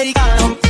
americano.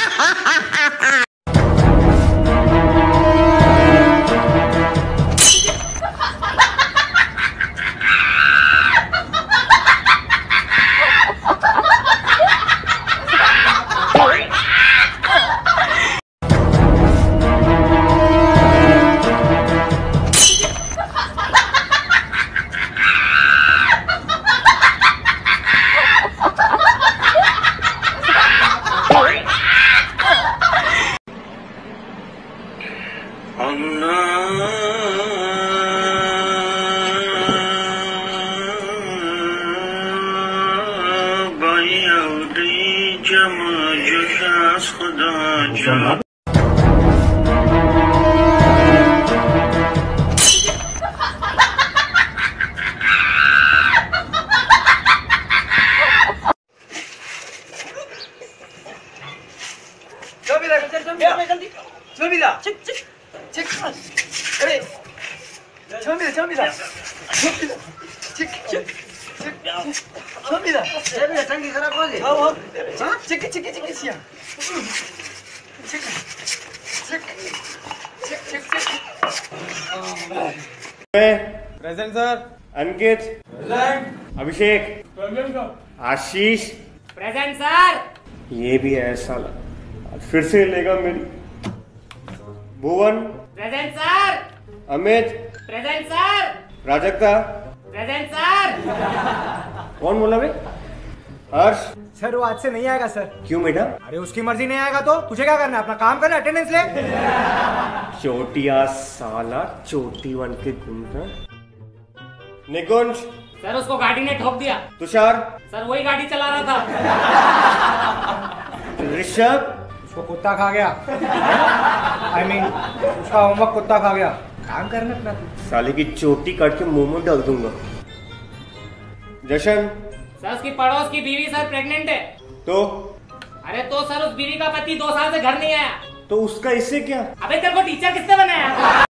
점이다. 책, 책, 책. 그래. 점이다, 점이다. 점이다. 책, 책. Present sir Ankit present Abhishek Ashish present sir ये भी है साला फिर से लेगा मेरी Bhuvan present sir Amit present sir Prajakta present sir कौन बोला भाई? हर्ष। सर वो आज से नहीं आएगा सर। क्यों बेटा? अरे उसकी मर्ज़ी नहीं आएगा तो? तुझे क्या करना है? अपना काम करना अटेंडेंस ले? चोटिया साला चोटी बन के घूमता निकुंज सर उसको गाड़ी ने ठोक दिया। तुषार। सर वही गाड़ी चला रहा था। ऋषभ। उसको कुत्ता खा गया। आई मीन उसका होमवर्क कुत्ता खा गया। काम करना अपना। साले की चोटी काट के मुँह में डाल दूँगा। जशन। सर उसकी पड़ोस की बीवी सर प्रेग्नेंट है। तो? अरे तो सर उस बीवी का पति दो साल से घर नहीं आया। तो उसका इससे क्या? अबे तेरे को टीचर किसने बनाया?